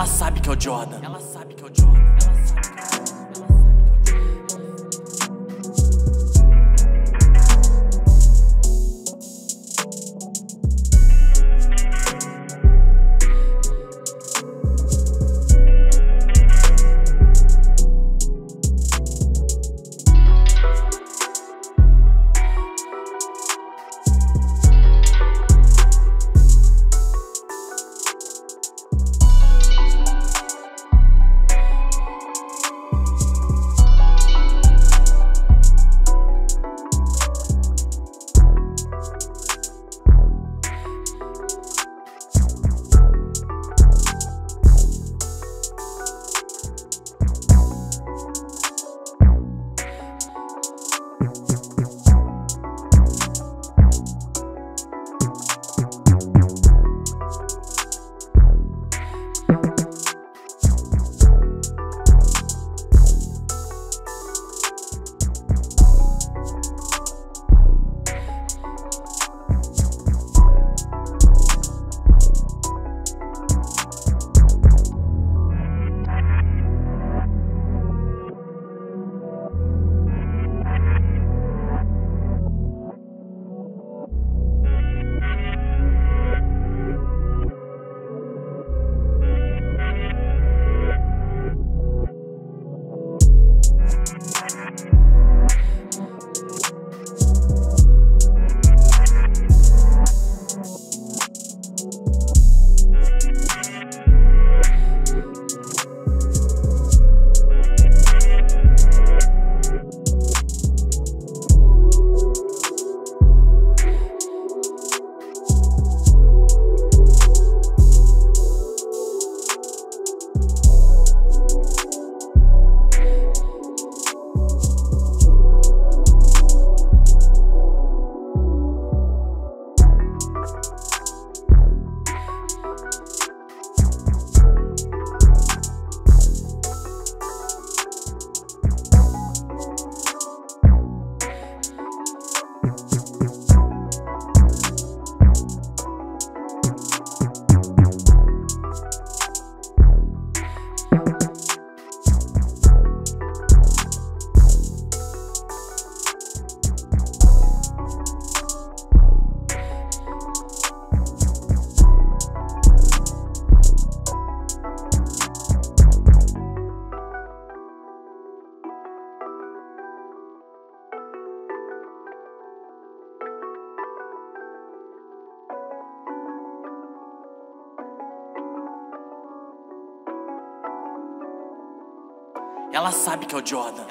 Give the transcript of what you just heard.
Ela sabe que é o Jordan. Ela sabe que é o Jordan. Ela sabe que é o Jordan. Ela sabe que é o Jordan.